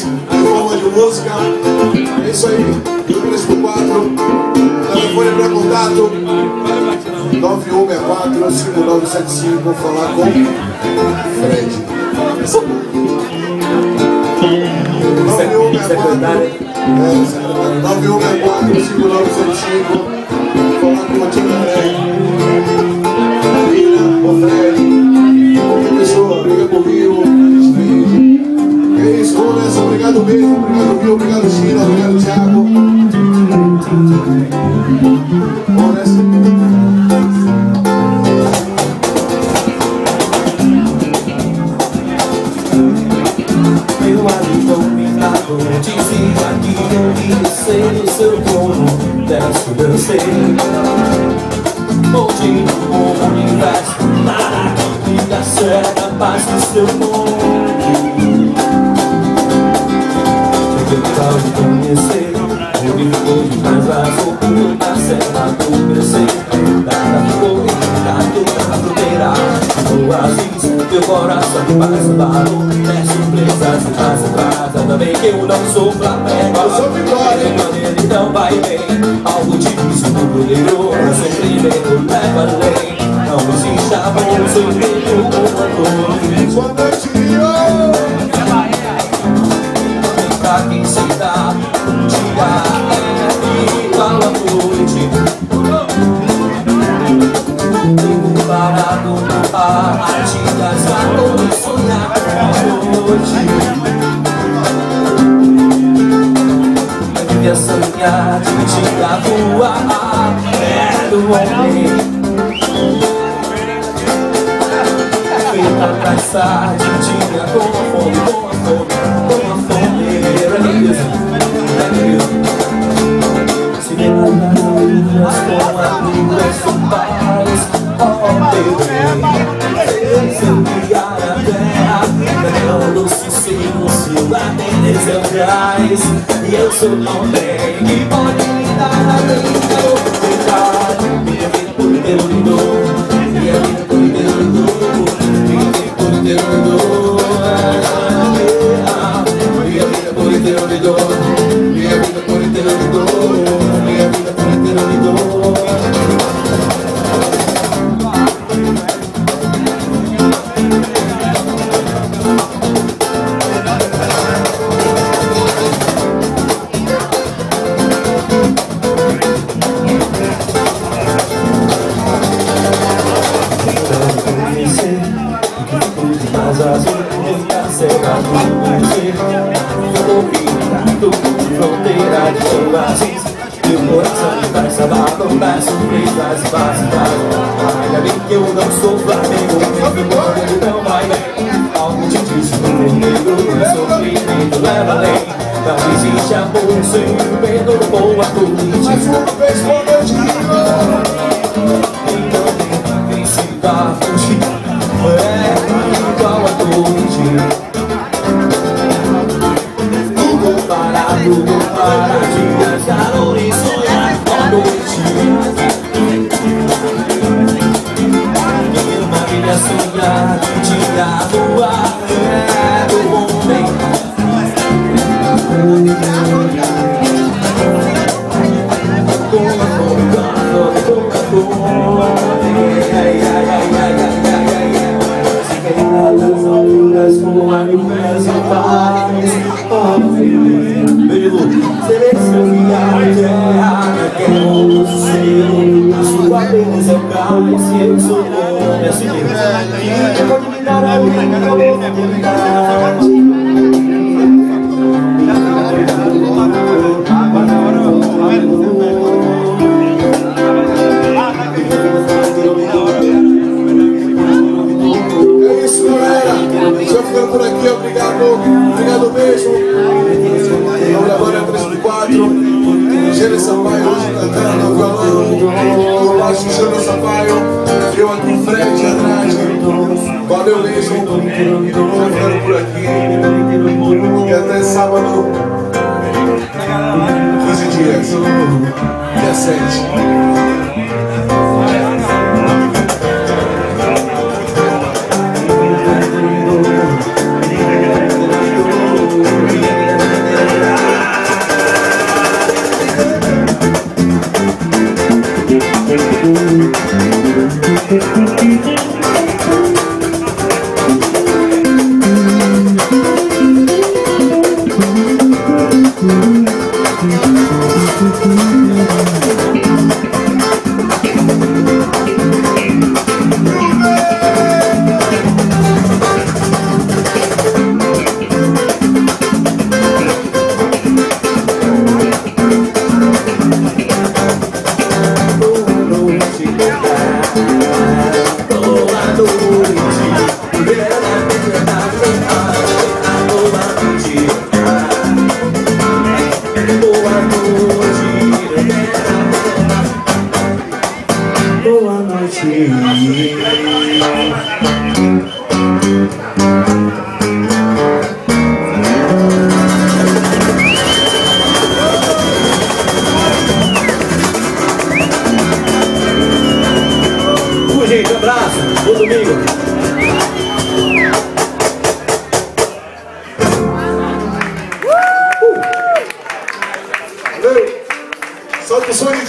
vocês em forma de música. É isso aí, número 4. Telefone para contato 9164-5975. Falar com Fred. 9164 9164-5975. Falar com o Tio Fred. Nessa. Obrigado Gil, obrigado China, obrigado Thiago. Vamos nessa. Meu amigo iluminado dizia que eu ia ser o seu dono Dessa eu sei Onde no universo nada que me acerta a paz do seu nome oásis Meu coração faz um barulho É surpresas e faz praza Também que eu não sou Flamengo Eu sou Vitória? Maneira então vai bem. Algo difícil no poderoso Sofrimento leva além Não existe amor sofrimento amor. Boa noite, Rio. pra quem se dá Um dia é igual a noite parado no ar Artigas valores sonhar com a noite Eu devia sonhar um dia voar É do homem. Feita pra caçar atender seu gás E eu sou também que pode me dar a vida Corrida fronteira de oásis. Meu coração vai salvar das surpresas básicas. Ainda bem que eu não sou Flamengo Mesmo quando ele não vai bem. Algo te diz no vermelho O sofrimento leva além Não existe amor sem medo Boa Mais política uma vez, boa noite, Rio. Com a mil pés e paz Oh, Beijo, selecionar a terra Quero o seu, a sua beleza é o gás E eu sou homem, assim mesmo Gênesis Sampaio hoje cantando no violão. No baixo, Júnior Sampaio. Eu aqui, Fred atrás. Valeu mesmo. Já ficando por aqui. E até sábado. 15 dias. Dia 7. Gente, abraço, bom domingo. Valeu! Solta o som de